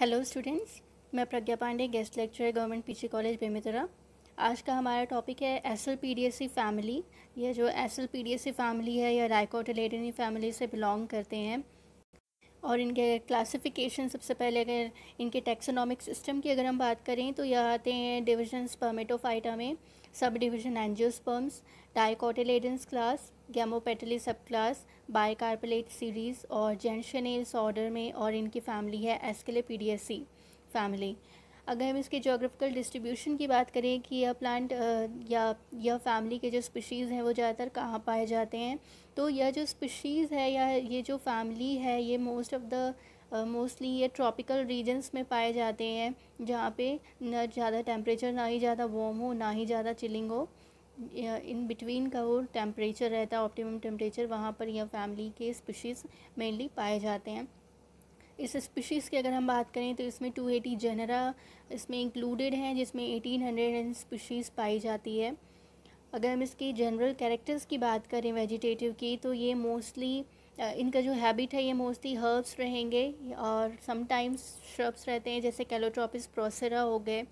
Hello students मैं Pragya Pandey guest lecturer government PG college Bemetara. आज का हमारा टॉपिक है S L P D S C family ये जो S L P D S C family है, या राइकोटिलेटनी फैमिली से बिलोंग करते हैं, और इनके क्लासिफिकेशन सबसे पहले अगर इनके टेक्सोनॉमिक सिस्टम की अगर हम बात करें तो यह आते हैं डिविजन स्पर्मेटोफाइटा में sub division Angiosperms Dicotyledons class Gamopetalae sub class Bicarpellatae series और जेंशनेल्स ऑर्डर में और इनकी फैमिली है एस्केले पी फैमिली अगर हम इसके जोग्राफिकल डिस्ट्रीब्यूशन की बात करें कि यह प्लांट या यह फैमिली के जो स्पीशीज़ हैं वो ज़्यादातर कहाँ पाए जाते हैं तो यह जो स्पीशीज़ है या ये जो फैमिली है, ये मोस्ट ऑफ़ द मोस्टली ये ट्रॉपिकल रीजन्स में पाए जाते हैं, जहाँ पे न ज़्यादा टेम्परेचर ना ही ज़्यादा वार्म हो, ना ही ज़्यादा चिलिंग हो। इन बिटवीन का वो टेम्परेचर रहता है ऑप्टिमम टेम्परेचर वहाँ पर यह फैमिली के स्पीशीज़ मेनली पाए जाते हैं। इस स्पीशीज़ की अगर हम बात करें तो इसमें टू एटी जनरा इसमें इंक्लूडेड हैं, जिसमें एटीन हंड्रेड स्पीशीज़ पाई जाती है। अगर हम इसकी जनरल कैरेक्टर्स की बात करें वेजिटेटिव की तो ये मोस्टली इनका जो हैबिट है, ये मोस्टली हर्ब्स रहेंगे और समटाइम्स श्रब्स रहते हैं, जैसे कैलोट्रोपिस प्रोसेरा हो गए।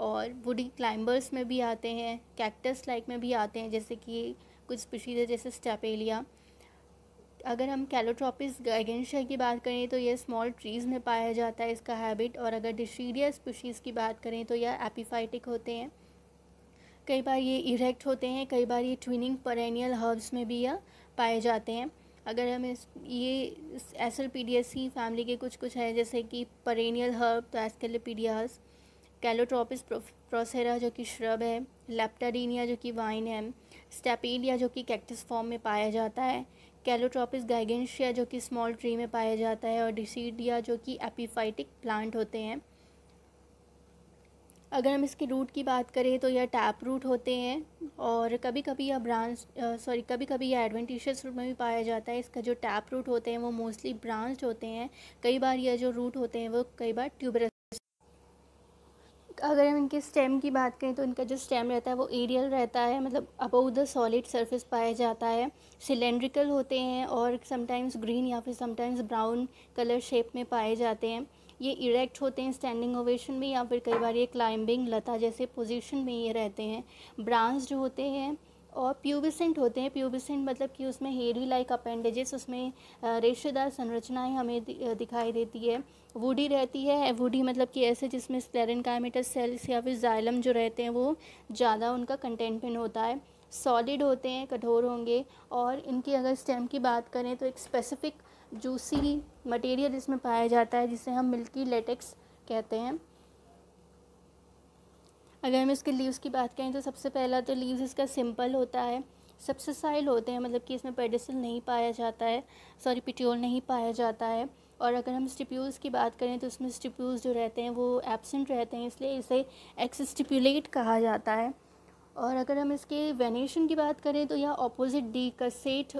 और वुडी क्लाइंबर्स में भी आते हैं कैक्टस लाइक में भी आते हैं, जैसे कि कुछ स्पीशीज़ है, जैसे स्टेपेलिया अगर हम कैलोट्रोपिस गैगेंशिया की बात करें तो ये स्मॉल ट्रीज़ में पाया जाता है इसका हैबिट और अगर डिशीडिया स्पीशीज़ की बात करें तो यह एपीफाइटिक होते हैं। कई बार ये इरेक्ट होते हैं, कई बार ये ट्विनिंग परेनियल हर्ब्स में भी यह पाए जाते हैं। अगर हम इस, ये एसल फैमिली के कुछ कुछ हैं, जैसे कि परेनियल हर्ब तो एस्केलोपीडियास कैलोट्रोपिस प्रोसेरा जो कि श्रब है, लेप्टाडीनिया जो कि वाइन है, स्टेपीडिया जो कि कैक्टस फॉर्म में पाया जाता है, कैलोट्रोपिस गाइगेंशिया जो कि स्मॉल ट्री में पाया जाता है और डिसीडिया जो कि एपीफाइटिक प्लांट होते हैं। अगर हम इसके रूट की बात करें तो यह टैप रूट होते हैं और कभी कभी यह ब्रांच सॉरी कभी कभी यह एडवेंटिशियस रूट में भी पाया जाता है। इसका जो टैप रूट होते हैं वो मोस्टली ब्रांच होते हैं। कई बार यह जो रूट होते हैं वो कई बार ट्यूबरस अगर हम इनके स्टेम की बात करें तो इनका जो स्टेम रहता है वो एरियल रहता है मतलब अबव द सॉलिड सरफेस पाया जाता है। सिलेंड्रिकल होते हैं और समटाइम्स ग्रीन या फिर समटाइम्स ब्राउन कलर शेप में पाए जाते हैं। ये इरेक्ट होते हैं स्टैंडिंग ओवेशन में या फिर कई बार ये क्लाइंबिंग लता जैसे पोजीशन में ये रहते हैं। ब्रांच जो होते हैं और प्यूबिसेंट होते हैं। प्यूबिसेंट मतलब कि उसमें हेयरी लाइक अपेंडेजेस उसमें रेशेदार संरचनाएँ हमें दिखाई देती है। वुडी रहती है। वुडी मतलब कि ऐसे जिसमें स्लेरन कायमेटस सेल्स या फिर जाइलम जो रहते हैं, वो ज़्यादा उनका कंटेंटमेंट होता है। सॉलिड होते हैं, कठोर होंगे। और इनकी अगर स्टेम की बात करें तो एक स्पेसिफिक जूसी मटेरियल इसमें पाया जाता है, जिसे हम मिल्की लेटेक्स कहते हैं। अगर हम इसके लीव्स की बात करें तो सबसे पहला तो लीव्स इसका सिंपल होता है। सबसे साइल होते हैं मतलब कि इसमें पेडिसल नहीं पाया जाता है सॉरी पिट्योल नहीं पाया जाता है। और अगर हम स्टिप्यूल्स की बात करें तो उसमें स्टिप्यूल्स जो रहते हैं, वो एबसेंट रहते हैं, इसलिए इसे एक्स स्टिप्यूलेट कहा जाता है। और अगर हम इसके वेनेशन की बात करें तो यह अपोजिट डी कसेट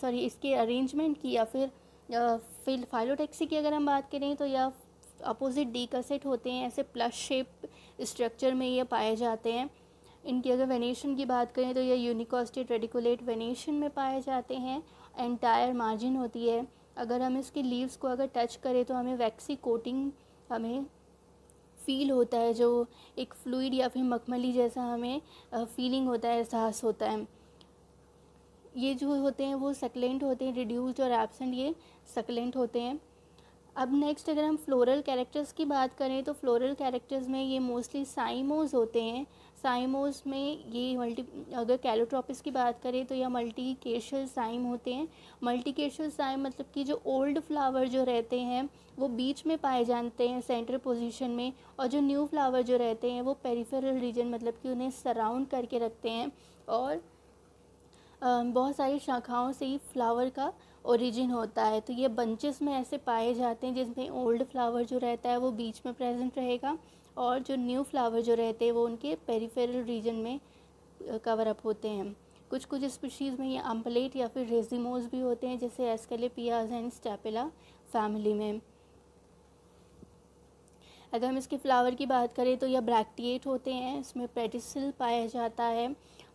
सॉरी इसके अरेंजमेंट की या फिर फिल फाइलोटेक्सी की अगर हम बात करें तो यह अपोजिट डी कसेट होते हैं, ऐसे प्लस शेप स्ट्रक्चर में ये पाए जाते हैं। इनकी अगर वेनेशन की बात करें तो ये यूनिकॉस्टेड रेडिकुलेट वेनेशन में पाए जाते हैं। एंटायर मार्जिन होती है। अगर हम इसके लीव्स को अगर टच करें तो हमें वैक्सी कोटिंग हमें फील होता है, जो एक फ्लूड या फिर मखमली जैसा हमें फीलिंग होता है, एहसास होता है। ये जो होते हैं वो सकलेंट होते हैं रिड्यूस्ड और एबसेंट ये सकलेंट होते हैं। अब नेक्स्ट अगर हम फ्लोरल कैरेक्टर्स की बात करें तो फ्लोरल कैरेक्टर्स में ये मोस्टली साइमोज होते हैं। साइमोज में ये मल्टी अगर कैलोट्रोपिस की बात करें तो यह मल्टी केशल साइम होते हैं। मल्टी केशल साइम मतलब कि जो ओल्ड फ्लावर जो रहते हैं, वो बीच में पाए जाते हैं सेंटर पोजीशन में, और जो न्यू फ्लावर जो रहते हैं, वो पेरिफेरल रीजन मतलब कि उन्हें सराउंड करके रखते हैं। और बहुत सारी शाखाओं से ही फ्लावर का ओरिजिन होता है तो ये बंचेस में ऐसे पाए जाते हैं जिसमें ओल्ड फ्लावर जो रहता है वो बीच में प्रेजेंट रहेगा और जो न्यू फ्लावर जो रहते हैं वो उनके पेरीफेरल रीजन में कवर अप होते हैं। कुछ कुछ स्पीशीज़ में ये अम्पलेट या फिर रेजिमोज भी होते हैं, जैसे एस्केलेपियाज एंड स्टेपेला फैमिली में। अगर हम इसके फ्लावर की बात करें तो यह ब्रैक्टिएट होते हैं, इसमें पेटिसल पाया जाता है।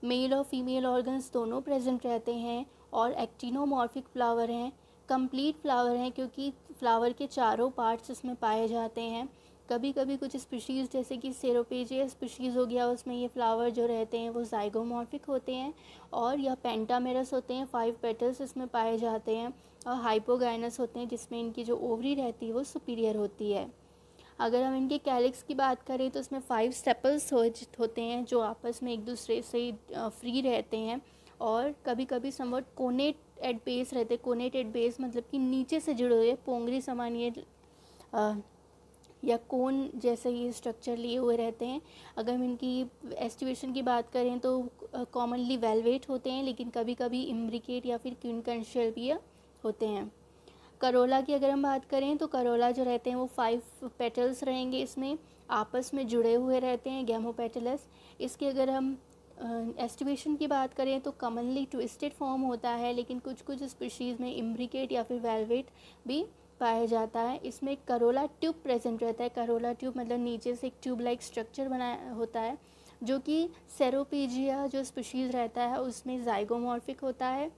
मेल और फीमेल ऑर्गन्स दोनों प्रेजेंट रहते हैं। और एक्टिनोमॉर्फिक फ्लावर हैं कंप्लीट फ्लावर हैं क्योंकि फ्लावर के चारों पार्ट्स इसमें पाए जाते हैं। कभी कभी कुछ स्पीशीज़ जैसे कि सेरोपेजिया स्पीशीज़ हो गया, उसमें ये फ्लावर जो रहते हैं वो जाइगोमॉर्फिक होते हैं और यह पेंटामेरस होते हैं फाइव पेटल्स इसमें पाए जाते हैं और हाइपोगाइनस होते हैं, जिसमें इनकी जो ओवरी रहती है वो सुपीरियर होती है। अगर हम इनके कैलिक्स की बात करें तो उसमें फाइव स्टेपल्स होते हैं जो आपस में एक दूसरे से फ्री रहते हैं। और कभी कभी समवट कोनेट एट बेस रहते कोनेट एट बेस मतलब कि नीचे से जुड़े हुए, पोंगरी समान ये या कोन जैसे ये स्ट्रक्चर लिए हुए रहते हैं। अगर हम इनकी एस्टिवेशन की बात करें तो कॉमनली वेलवेट होते हैं, लेकिन कभी कभी इम्ब्रिकेट या फिर क्यूनकनशियल भी होते हैं। करोला की अगर हम बात करें तो करोला जो रहते हैं वो फाइव पेटल्स रहेंगे इसमें। आपस में जुड़े हुए रहते हैं गैमोपेटलस इसके अगर हम एस्टिवेशन की बात करें तो कॉमनली ट्विस्टेड फॉर्म होता है, लेकिन कुछ कुछ स्पीशीज़ में इम्ब्रिकेट या फिर वेलवेट भी पाया जाता है। इसमें करोला ट्यूब प्रेजेंट रहता है। करोला ट्यूब मतलब नीचे से एक ट्यूब लाइक स्ट्रक्चर बनाया होता है, जो कि सेरोपीजिया जो स्पीशीज़ रहता है, उसमें जाइगोमॉर्फिक होता है।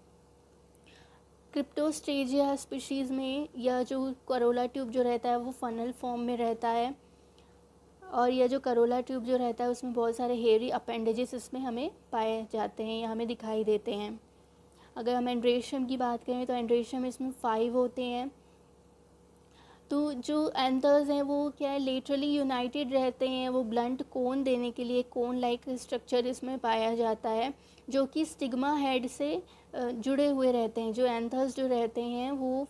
क्रिप्टोस्टेजिया स्पीशीज़ में यह जो करोला ट्यूब जो रहता है, वो फनल फॉर्म में रहता है। और यह जो करोला ट्यूब जो रहता है, उसमें बहुत सारे हेयरी अपेंडेजेस इसमें हमें पाए जाते हैं या हमें दिखाई देते हैं। अगर हम एंड्रेशियम की बात करें तो एंड्रेशियम इसमें फाइव होते हैं। तो जो एंथर्स हैं, वो क्या है लेटरली यूनाइटेड रहते हैं। वो ब्लंट कोन देने के लिए कोन लाइक स्ट्रक्चर इसमें पाया जाता है, जो कि स्टिग्मा हेड से जुड़े हुए रहते हैं। जो एंथर्स जो रहते हैं, वो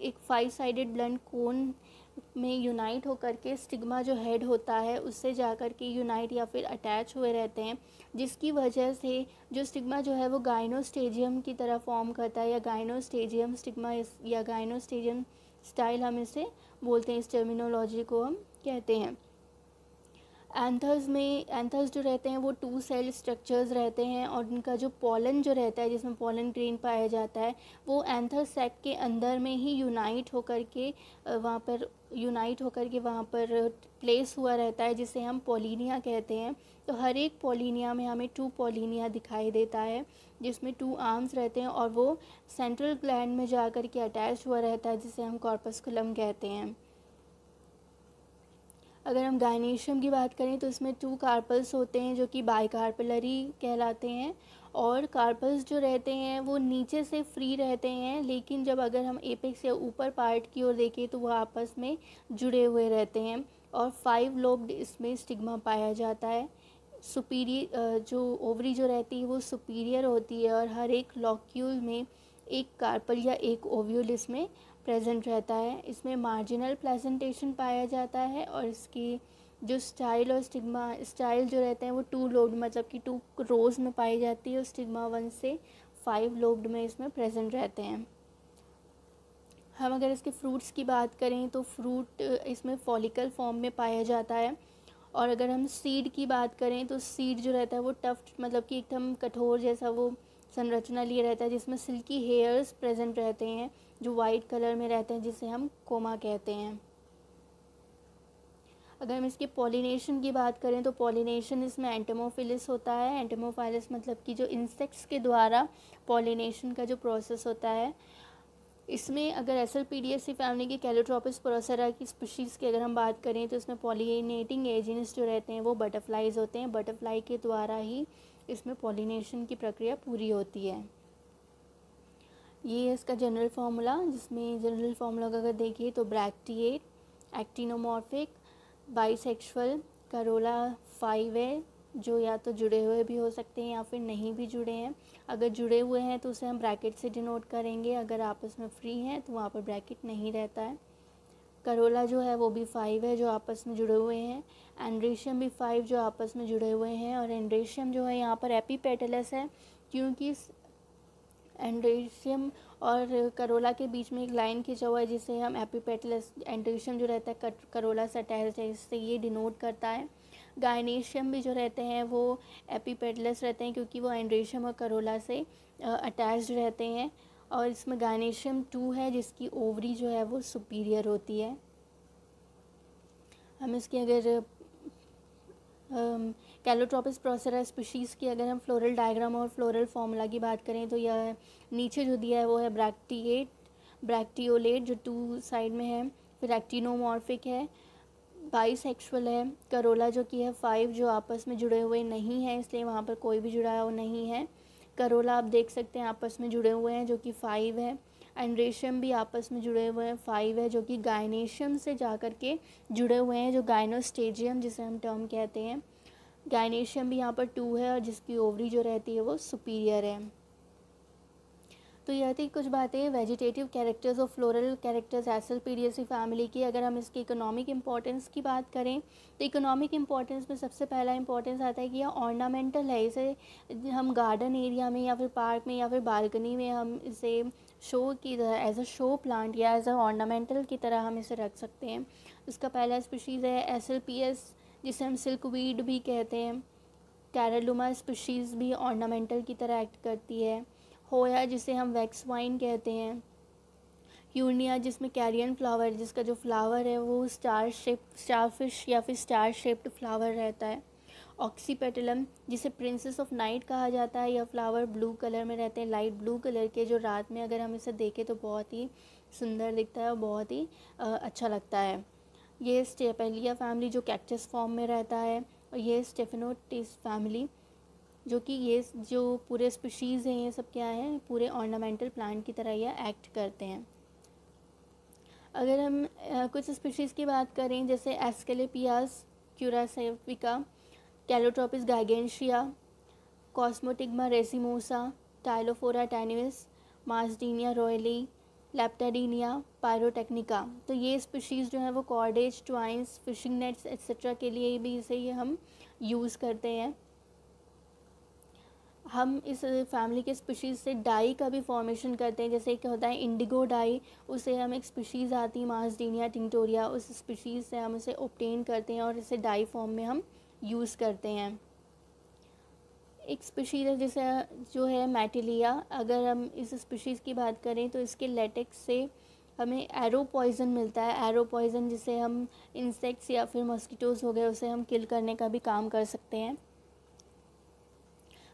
एक फाइव साइडेड ब्लंट कोन में यूनाइट होकर के स्टिग्मा जो हेड होता है, उससे जा कर के यूनाइट या फिर अटैच हुए रहते हैं, जिसकी वजह से जो स्टिग्मा जो है वो गाइनोस्टेजियम की तरह फॉर्म करता है या गाइनोस्टेजियम स्टिग्मा या गाइनोस्टेजियम स्टाइल हम इसे बोलते हैं, इस टर्मिनोलॉजी को हम कहते हैं। एंथर्स में, एंथर्स जो रहते हैं वो टू सेल स्ट्रक्चर्स रहते हैं और उनका जो पॉलन जो रहता है, जिसमें पॉलन ग्रेन पाया जाता है, वो एंथर सेक के अंदर में ही यूनाइट होकर के वहाँ पर यूनाइट होकर के वहाँ पर प्लेस हुआ रहता है, जिसे हम पोलिनिया कहते हैं। तो हर एक पोलिनिया में हमें टू पोलिनिया दिखाई देता है, जिसमें टू आर्म्स रहते हैं और वो सेंट्रल ग्लैंड में जा कर के अटैच हुआ रहता है, जिसे हम कॉर्पसकुलम कहते हैं। अगर हम गाइनेशियम की बात करें तो इसमें टू कार्पल्स होते हैं जो कि बाई कार्पलरी कहलाते हैं और कार्पल्स जो रहते हैं वो नीचे से फ्री रहते हैं, लेकिन जब अगर हम एपेक्स या ऊपर पार्ट की ओर देखें तो वो आपस में जुड़े हुए रहते हैं और फाइव लोब्ड इसमें स्टिग्मा पाया जाता है। सुपीरियर जो ओवरी जो रहती है वो सुपीरियर होती है और हर एक लॉक्यूल में एक कार्पल या एक ओव्यूल इसमें प्रेजेंट रहता है। इसमें मार्जिनल प्रेजेंटेशन पाया जाता है और इसकी जो स्टाइल और स्टिग्मा स्टाइल जो रहते हैं वो टू लोब्ड मतलब कि टू रोज़ में पाई जाती है और स्टिग्मा वन से फाइव लोब्ड में इसमें प्रेजेंट रहते हैं। हम अगर इसके फ्रूट्स की बात करें तो फ्रूट इसमें फॉलिकल फॉर्म में पाया जाता है। और अगर हम सीड की बात करें तो सीड जो रहता है वो टफ मतलब कि एकदम कठोर जैसा वो संरचना लिए रहता है जिसमें सिल्की हेयर्स प्रेजेंट रहते हैं। जो वाइट कलर में रहते हैं, जिसे हम कोमा कहते हैं। अगर हम इसके पॉलिनेशन की बात करें तो पॉलिनेशन इसमें एंटमोफिलिस होता है। एंटमोफाइलिस मतलब कि जो इंसेक्ट्स के द्वारा पॉलिनेशन का जो प्रोसेस होता है। इसमें अगर एस एल फैमिली की कैलोट्रोपिस प्रोसरा की स्पीशीज़ की अगर हम बात करें तो इसमें पॉलिनेटिंग एजेंट्स जो रहते हैं, वो बटरफ्लाइज होते हैं। बटरफ्लाई के द्वारा ही इसमें पॉलिनेशन की प्रक्रिया पूरी होती है। ये है इसका जनरल फार्मूला जिसमें जनरल फार्मूला का अगर देखिए तो bracteate actinomorphic bisexual corolla five है, जो या तो जुड़े हुए भी हो सकते हैं या फिर नहीं भी जुड़े हैं। अगर जुड़े हुए हैं तो उसे हम ब्रैकेट से डिनोट करेंगे। अगर आपस में फ्री हैं तो वहाँ पर ब्रैकेट नहीं रहता है। करोला जो है वो भी फाइव है, जो आपस में जुड़े हुए हैं। एंड्रेशियम भी फाइव जो आपस में जुड़े हुए हैं। और एंड्रेशियम जो है यहाँ पर एपीपेटलस है, क्योंकि एंड्रेशियम और करोला के बीच में एक लाइन खींचा हुआ है जिसे हम एपीपेटलस एंड्रेशियम जो रहता है करोला से अटैच है इससे ये डिनोट करता है। गाइनेशियम भी जो रहते हैं, वो एपीपेटलस रहते हैं क्योंकि वो एंड्रेशियम और करोला से अटैच रहते हैं। और इसमें गाइनेशियम टू है, जिसकी ओवरी जो है वो सुपीरियर होती है। हम इसकी अगर कैलोट्रोपिस प्रोसेरा स्पीशीज़ की अगर हम फ्लोरल डायग्राम और फ्लोरल फार्मूला की बात करें तो यह नीचे जो दिया है वो है ब्रैक्टिएट ब्रैक्टियोलेट जो टू साइड में है, फिर एक्टिनोमॉर्फिक है बाईसेक्सुअल है करोला जो कि है फाइव जो आपस में जुड़े हुए नहीं हैं इसलिए वहाँ पर कोई भी जुड़ा हुआ नहीं है। करोला आप देख सकते हैं आपस में जुड़े हुए हैं जो कि फाइव है एंड्रेशियम भी आपस में जुड़े हुए हैं फाइव है जो कि गाइनेशियम से जा कर के जुड़े हुए हैं जो गाइनोस्टेजियम जिसे हम टर्म कहते हैं। गाइनेशियम भी यहाँ पर टू है और जिसकी ओवरी जो रहती है वो सुपीरियर है। तो यह थी कुछ बातें वेजिटेटिव कैरेक्टर्स और floral characters Asclepiadaceae family की। अगर हम इसकी इकोनॉमिक इंपॉर्टेंस की बात करें तो इकोनॉमिक इंपॉर्टेंस में सबसे पहला इंपॉर्टेंस आता है कि यह ऑर्नामेंटल है। इसे हम गार्डन एरिया में या फिर पार्क में या फिर बालकनी में हम इसे शो की तरह एज अ शो प्लांट या एज अ ऑर्नामेंटल की तरह हम इसे रख सकते हैं। इसका पहला स्पीशीज़ है एस एल पी एस जिसे हम सिल्क वीड भी कहते हैं कैरलुमा स्पीशीज़ भी ऑर्नामेंटल की तरह एक्ट करती है। होया जिसे हम वैक्स वाइन कहते हैं। यूनिया जिसमें कैरियन फ्लावर जिसका जो फ्लावर है, वो स्टार शेप स्टार फ़िश या फिर स्टार शेप्ड फ्लावर रहता है। ऑक्सीपेटलम जिसे प्रिंसेस ऑफ़ नाइट कहा जाता है यह फ्लावर ब्लू कलर में रहते हैं। लाइट ब्लू कलर के जो रात में अगर हम इसे देखें तो बहुत ही सुंदर दिखता है और बहुत ही अच्छा लगता है। ये स्टेपेलिया फैमिली जो कैक्टस फॉर्म में रहता है और ये स्टेफिनोटिस फैमिली जो कि ये जो पूरे स्पीशीज़ हैं ये सब क्या है पूरे ऑर्नामेंटल प्लांट की तरह यह एक्ट करते हैं। अगर हम आ, कुछ स्पीशीज़ की बात करें जैसे Asclepias curassavica Calotropis gigantea Cosmostigma racemosa Tylophora tenuis Marsdenia royalei Leptadenia, pyrotechnica. तो ये स्पीशीज़ जो है वो cordage twines fishing nets etcetera के लिए भी इसे ये हम यूज़ करते हैं। हम इस फैमिली के स्पीशीज़ से डाई का भी फॉर्मेशन करते हैं। जैसे एक होता है इंडिगो डाई उसे हम एक स्पीशीज़ आती है मार्सडीनिया टिंटोरिया उस स्पीशीज़ से हम इसे ओप्टेन करते हैं और इसे डाई फॉर्म में हम यूज़ करते हैं। एक स्पीशीज़ है जैसे, जो है मैटिलिया अगर हम इस स्पीशीज़ की बात करें तो इसके लेटेक्स से हमें एरो पॉइज़न मिलता है। एरो पॉइज़न जिसे हम इंसेक्ट्स या फिर मॉस्किटोज़ हो गए, उसे हम किल करने का भी काम कर सकते हैं।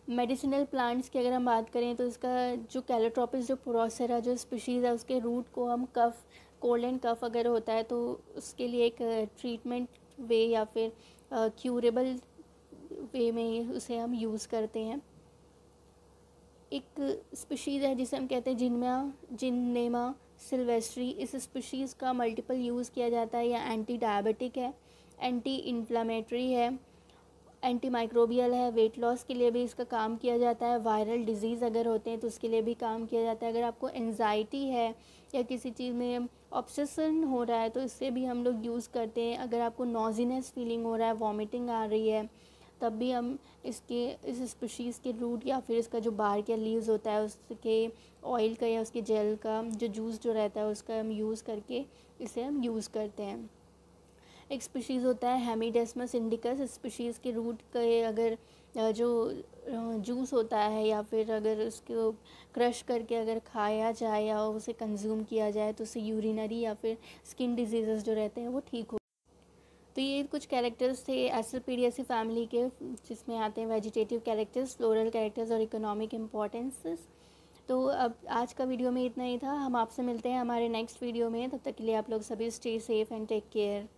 मेडिसिनल प्लांट्स की अगर हम बात करें तो इसका जो कैलोट्रोपिस जो प्रोसेरा जो स्पीशीज़ है, उसके रूट को हम कफ कोल्ड एंड कफ अगर होता है तो उसके लिए एक ट्रीटमेंट वे या फिर क्यूरेबल वे में उसे हम यूज़ करते हैं। एक स्पीशीज़ है जिसे हम कहते हैं जिनमा, जिननेमा, सिल्वेस्ट्री। इस स्पीशीज़ का मल्टीपल यूज़ किया जाता है। या एंटी डायबिटिक है एंटी इन्फ्लामेटरी है एंटी माइक्रोबियल है। वेट लॉस के लिए भी इसका काम किया जाता है। वायरल डिज़ीज़ अगर होते हैं तो उसके लिए भी काम किया जाता है। अगर आपको एनजाइटी है या किसी चीज़ में ऑब्सेसन हो रहा है तो इससे भी हम लोग यूज़ करते हैं। अगर आपको नॉजीनेस फीलिंग हो रहा है वॉमिटिंग आ रही है तब भी हम इसके, इस स्पीशीज़ के रूट या फिर इसका जो बार या लीव्स होता है, उसके ऑयल का या उसके जेल का जो जूस जो रहता है, उसका हम यूज़ करके इसे हम यूज़ करते हैं। एक स्पीशीज़ होता है हेमीडेस्मस इंडिकस स्पीशीज़ के रूट के अगर जो जूस होता है या फिर अगर उसको क्रश करके अगर खाया जाए या उसे कंज्यूम किया जाए तो उससे यूरिनरी या फिर स्किन डिज़ीज़ जो रहते हैं, वो ठीक हो तो ये कुछ कैरेक्टर्स थे एसलपीडियसी फैमिली के, जिसमें आते हैं वेजिटेटिव कैरेक्टर्स फ्लोरल कैरेक्टर्स और इकोनॉमिक इम्पॉर्टेंसेस तो अब आज का वीडियो में इतना ही था। हम आपसे मिलते हैं हमारे नेक्स्ट वीडियो में। तब तक के लिए आप लोग सभी stay safe and take care